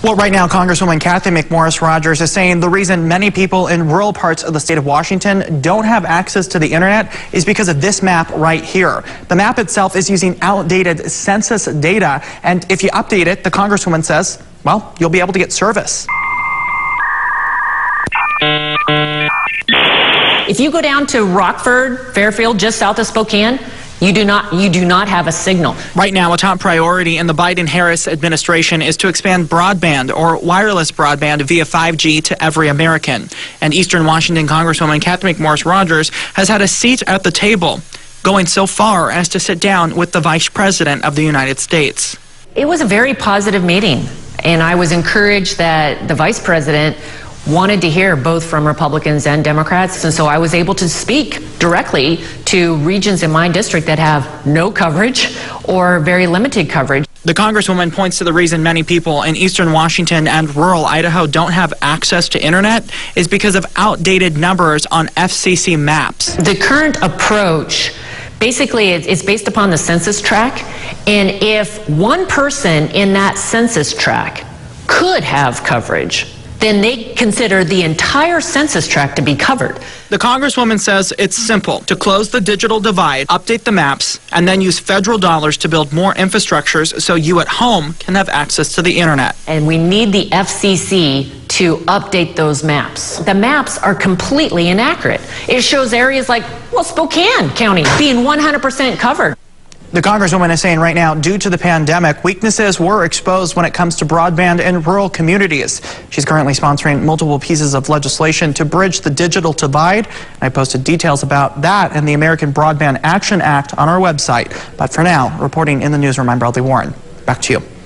Well, right now, Congresswoman Cathy McMorris Rodgers is saying the reason many people in rural parts of the state of Washington don't have access to the internet is because of this map right here. The map itself is using outdated census data, and if you update it, the Congresswoman says, well, you'll be able to get service. If you go down to Rockford, Fairfield, just south of Spokane, you do not you do not have a signal. Right now, a top priority in the Biden-Harris administration is to expand broadband or wireless broadband via 5G to every American. And Eastern Washington Congresswoman Cathy McMorris Rodgers has had a seat at the table, going so far as to sit down with the Vice President of the United States. It was a very positive meeting, and I was encouraged that the Vice President wanted to hear both from Republicans and Democrats. And so I was able to speak directly to regions in my district that have no coverage or very limited coverage. The Congresswoman points to the reason many people in eastern Washington and rural Idaho don't have access to internet is because of outdated numbers on FCC maps. The current approach basically it's based upon the census tract and if one person in that census tract could have coverage then they consider the entire census tract to be covered. The Congresswoman says it's simple to close the digital divide, update the maps, and then use federal dollars to build more infrastructures so you at home can have access to the internet. And we need the FCC to update those maps. The maps are completely inaccurate. It shows areas like, well, Spokane County being 100% covered. The Congresswoman is saying right now, due to the pandemic, weaknesses were exposed when it comes to broadband in rural communities. She's currently sponsoring multiple pieces of legislation to bridge the digital divide. I posted details about that and the American Broadband Action Act on our website. But for now, reporting in the newsroom, I'm Bradley Warren. Back to you.